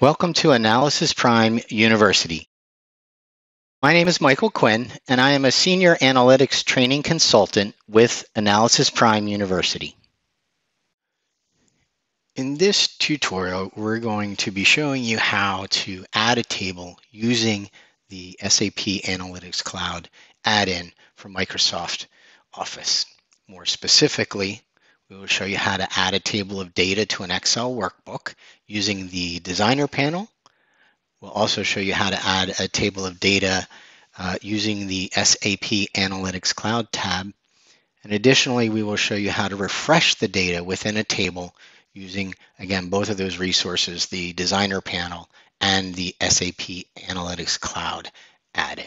Welcome to Analysis Prime University. My name is Michael Quinn, and I am a Senior Analytics Training Consultant with Analysis Prime University. In this tutorial, we're going to be showing you how to add a table using the SAP Analytics Cloud add-in for Microsoft Office. More specifically, we will show you how to add a table of data to an Excel workbook using the designer panel. We'll also show you how to add a table of data uh, using the SAP Analytics Cloud tab. And additionally, we will show you how to refresh the data within a table using, again, both of those resources, the designer panel and the SAP Analytics Cloud add-in.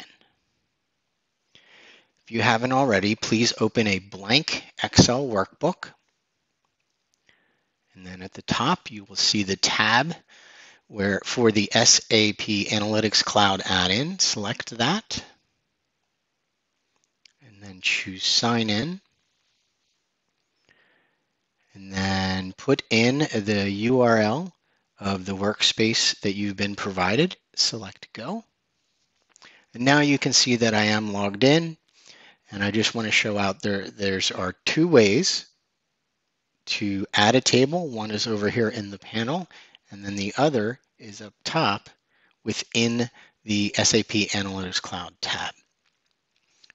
If you haven't already, please open a blank Excel workbook. And then at the top, you will see the tab where for the SAP Analytics Cloud add-in, select that. And then choose Sign In. And then put in the URL of the workspace that you've been provided. Select Go. And now you can see that I am logged in. And I just want to show out there, there's are two ways to add a table. One is over here in the panel, and then the other is up top within the SAP Analytics Cloud tab.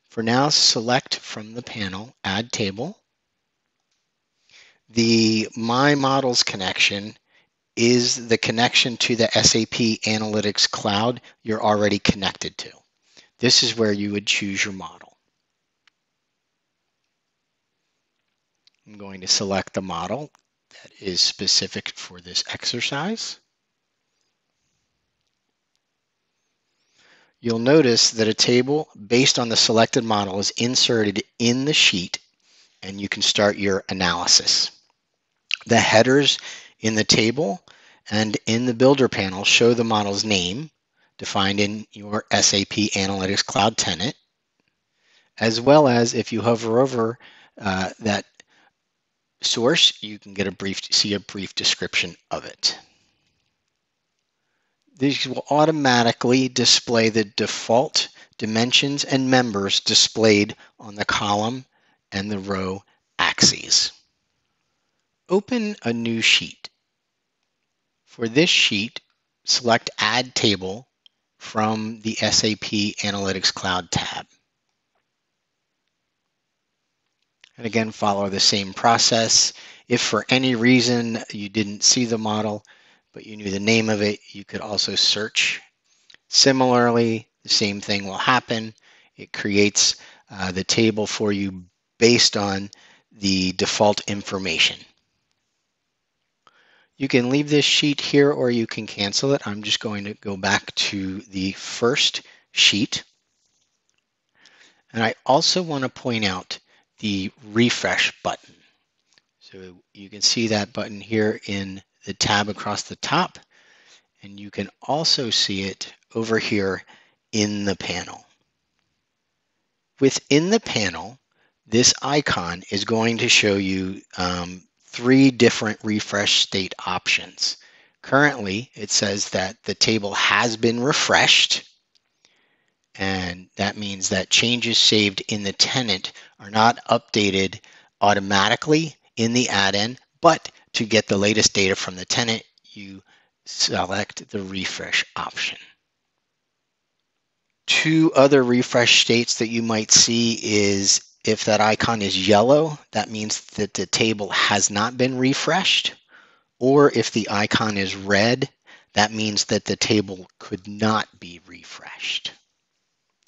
For now, select from the panel, Add Table. The My Models connection is the connection to the SAP Analytics Cloud you're already connected to. This is where you would choose your model. I'm going to select the model that is specific for this exercise. You'll notice that a table based on the selected model is inserted in the sheet and you can start your analysis. The headers in the table and in the builder panel show the model's name defined in your SAP Analytics Cloud tenant, as well as if you hover over uh, that source, you can get a brief see a brief description of it. These will automatically display the default dimensions and members displayed on the column and the row axes. Open a new sheet. For this sheet, select Add Table from the SAP Analytics Cloud tab. And again, follow the same process. If for any reason you didn't see the model, but you knew the name of it, you could also search. Similarly, the same thing will happen. It creates uh, the table for you based on the default information. You can leave this sheet here or you can cancel it. I'm just going to go back to the first sheet. And I also want to point out the refresh button. So you can see that button here in the tab across the top, and you can also see it over here in the panel. Within the panel, this icon is going to show you um, three different refresh state options. Currently, it says that the table has been refreshed, and that means that changes saved in the tenant are not updated automatically in the add-in, but to get the latest data from the tenant, you select the refresh option. Two other refresh states that you might see is if that icon is yellow, that means that the table has not been refreshed. Or if the icon is red, that means that the table could not be refreshed.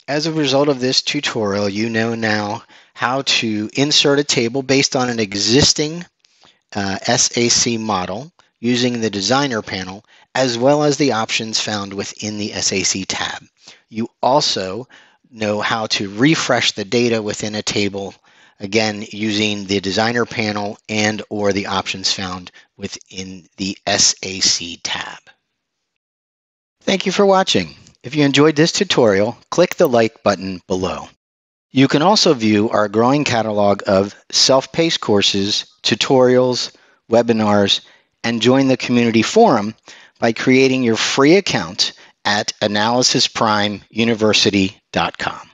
As a result of this tutorial, you know now how to insert a table based on an existing uh, SAC model using the designer panel, as well as the options found within the SAC tab. You also know how to refresh the data within a table, again, using the designer panel and or the options found within the SAC tab. Thank you for watching. If you enjoyed this tutorial, click the like button below. You can also view our growing catalog of self-paced courses, tutorials, webinars, and join the community forum by creating your free account at analysisprimeuniversity.com.